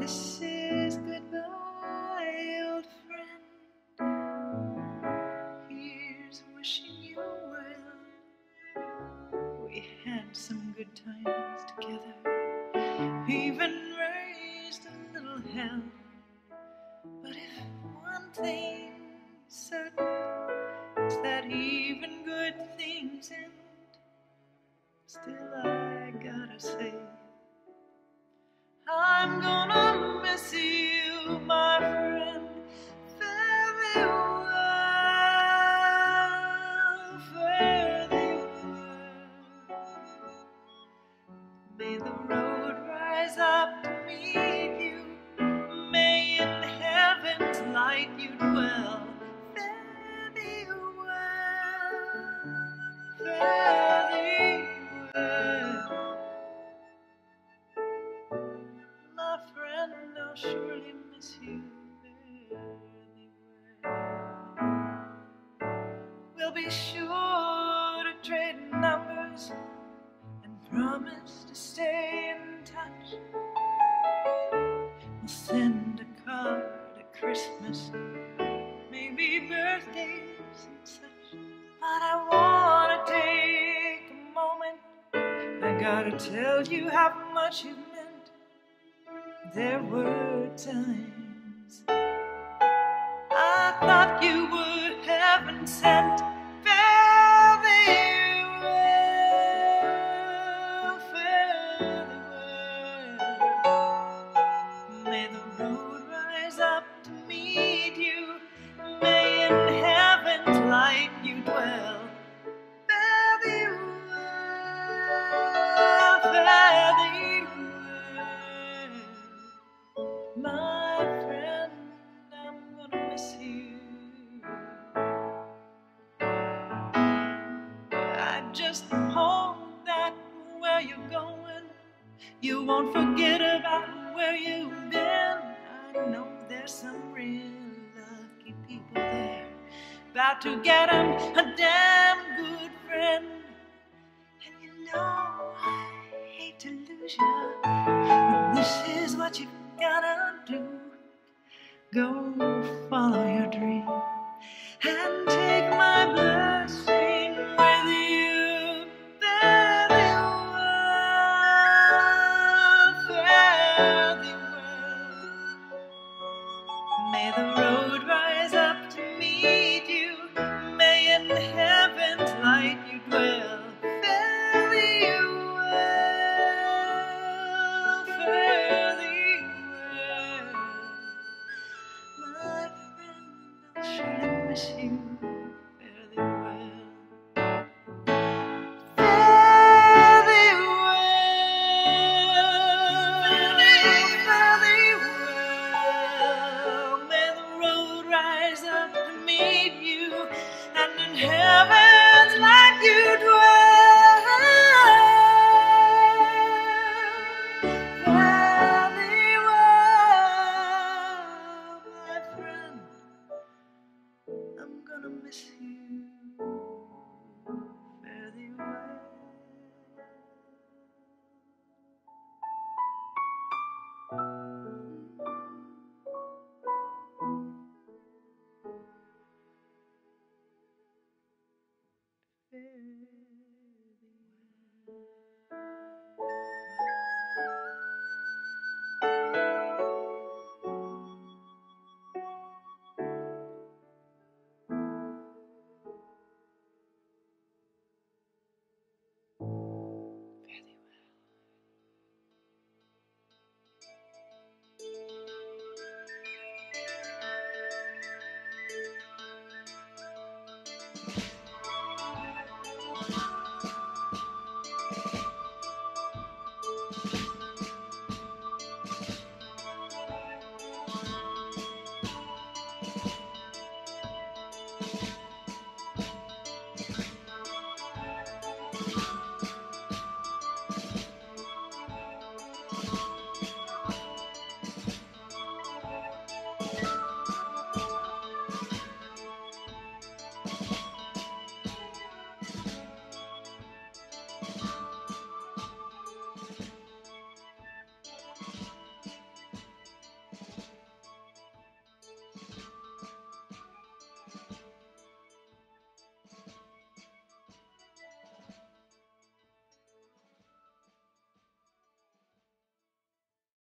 This is goodbye, old friend. Here's wishing you well. We had some good times together, even raised a little hell. But if one thing's certain, it's that even good things end. Still, I gotta say. I'm gonna miss you, my friend. Fare thee well, fare thee well. May the road sure to trade numbers and promise to stay in touch. We'll send a card at Christmas, maybe birthdays and such. But I wanna take a moment. I gotta tell you how much you've meant. There were times I thought you were heaven sent. Just hope that where you're going, you won't forget about where you've been. I know there's some real lucky people there, about to get 'em a damn good friend. And you know, I hate to lose you, but this is what you The road rise up to meet you, and in heaven's Thee well.